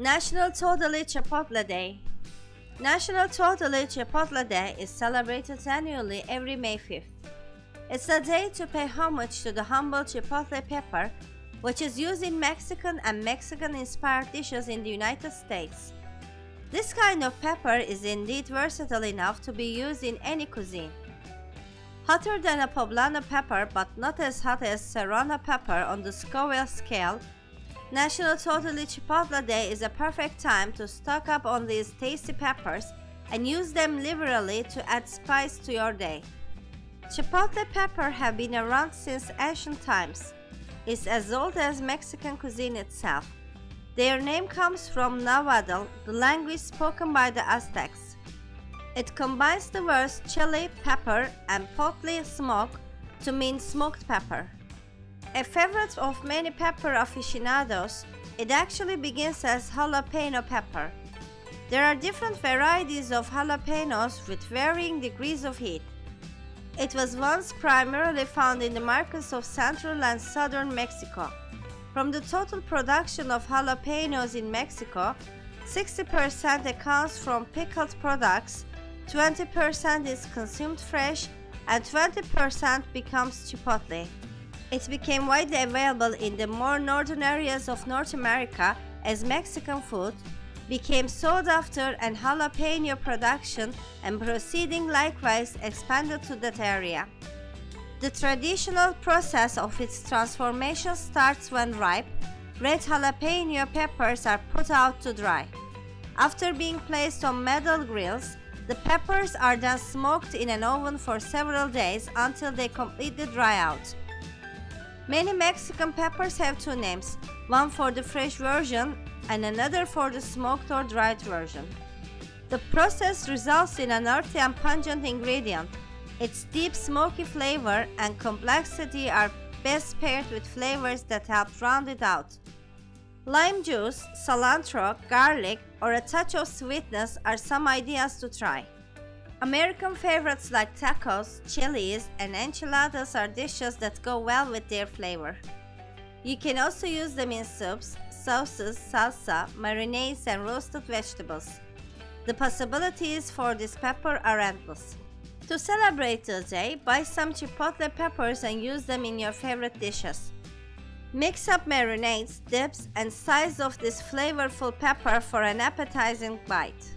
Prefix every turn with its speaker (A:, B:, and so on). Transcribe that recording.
A: National Totally Chipotle Day National Totally Chipotle Day is celebrated annually every May 5th. It's a day to pay homage to the humble chipotle pepper, which is used in Mexican and Mexican-inspired dishes in the United States. This kind of pepper is indeed versatile enough to be used in any cuisine. Hotter than a poblano pepper but not as hot as serrano pepper on the Scoville scale, National Totally Chipotle Day is a perfect time to stock up on these tasty peppers and use them liberally to add spice to your day. Chipotle pepper have been around since ancient times. It's as old as Mexican cuisine itself. Their name comes from Nahuatl, the language spoken by the Aztecs. It combines the words chili, pepper, and potli smoke to mean smoked pepper. A favorite of many pepper aficionados, it actually begins as jalapeno pepper. There are different varieties of jalapenos with varying degrees of heat. It was once primarily found in the markets of central and southern Mexico. From the total production of jalapenos in Mexico, 60% accounts from pickled products, 20% is consumed fresh, and 20% becomes chipotle. It became widely available in the more northern areas of North America as Mexican food became sought after and jalapeno production and proceeding likewise expanded to that area. The traditional process of its transformation starts when ripe, red jalapeno peppers are put out to dry. After being placed on metal grills, the peppers are then smoked in an oven for several days until they completely dry out. Many Mexican peppers have two names, one for the fresh version and another for the smoked or dried version. The process results in an earthy and pungent ingredient. Its deep smoky flavor and complexity are best paired with flavors that help round it out. Lime juice, cilantro, garlic, or a touch of sweetness are some ideas to try. American favorites like tacos, chilies, and enchiladas are dishes that go well with their flavor. You can also use them in soups, sauces, salsa, marinades, and roasted vegetables. The possibilities for this pepper are endless. To celebrate the day, buy some chipotle peppers and use them in your favorite dishes. Mix up marinades, dips, and sides of this flavorful pepper for an appetizing bite.